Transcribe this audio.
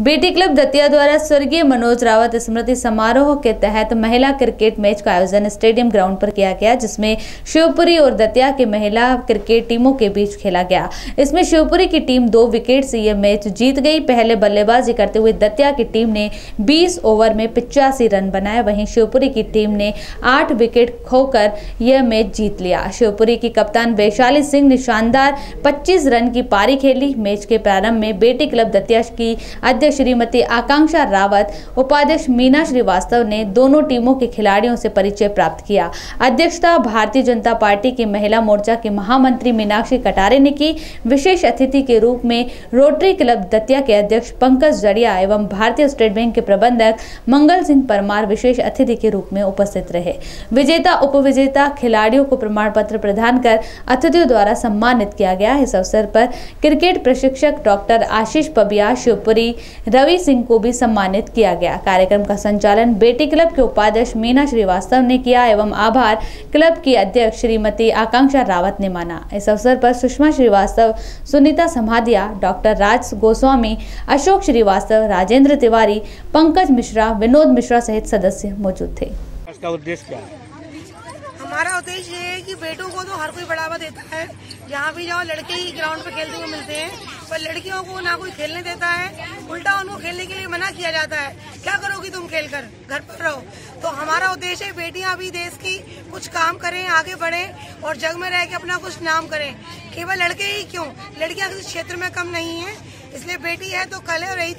बेटी क्लब दतिया द्वारा स्वर्गीय मनोज रावत स्मृति समारोह के तहत महिला क्रिकेट मैच का आयोजन स्टेडियम ग्राउंड पर किया गया, जिसमें शिवपुरी और दतिया की महिला क्रिकेट टीमों के बीच खेला गया। इसमें शिवपुरी की टीम दो विकेट से यह मैच जीत गई। पहले बल्लेबाजी करते हुए दतिया की टीम ने 20 ओवर में पिचासी रन बनाए। वहीं शिवपुरी की टीम ने आठ विकेट खोकर यह मैच जीत लिया। शिवपुरी की कप्तान वैशाली सिंह ने शानदार पच्चीस रन की पारी खेली। मैच के प्रारंभ में बेटी क्लब दतिया की अध्यक्ष अध्यक्ष श्रीमती आकांक्षा रावत, उपाध्यक्ष मीना श्रीवास्तव ने दोनों टीमों के खिलाड़ियों से परिचय प्राप्त किया। अध्यक्षता भारतीय जनता पार्टी की महिला मोर्चा की महामंत्री मीनाक्षी कटारे ने की। विशेष अतिथि के रूप में रोटरी क्लब दतिया के अध्यक्ष पंकज जड़िया एवं भारतीय स्टेट बैंक के प्रबंधक मंगल सिंह परमार विशेष अतिथि के रूप में उपस्थित रहे। विजेता, उपविजेता खिलाड़ियों को प्रमाण पत्र प्रदान कर अतिथियों द्वारा सम्मानित किया गया। इस अवसर पर क्रिकेट प्रशिक्षक डॉक्टर आशीष पबिया, शिवपुरी रवि सिंह को भी सम्मानित किया गया। कार्यक्रम का संचालन बेटी क्लब के उपाध्यक्ष मीना श्रीवास्तव ने किया एवं आभार क्लब की अध्यक्ष श्रीमती आकांक्षा रावत ने माना। इस अवसर पर सुषमा श्रीवास्तव सुनीता समाधिया डॉक्टर राज गोस्वामी अशोक श्रीवास्तव राजेंद्र तिवारी पंकज मिश्रा विनोद मिश्रा सहित सदस्य मौजूद थे। उद्देश्य क्या है? हमारा उद्देश्य ये है कि बेटों को तो हर कोई बढ़ावा देता है। जहाँ भी जाओ लड़के ही ग्राउंड पे खेलते हुए मिलते हैं। लड़कियों को ना कोई खेलने देता है, उल्टा उनको खेलने के लिए मना किया जाता है। क्या करोगी तुम खेल कर? घर पर रहो। तो हमारा उद्देश्य है बेटियाँ भी देश की कुछ काम करें, आगे बढ़े और जग में रह के अपना कुछ नाम करें। केवल लड़के ही क्यों? लड़कियाँ किसी क्षेत्र में कम नहीं है, इसलिए बेटी है तो कल है रही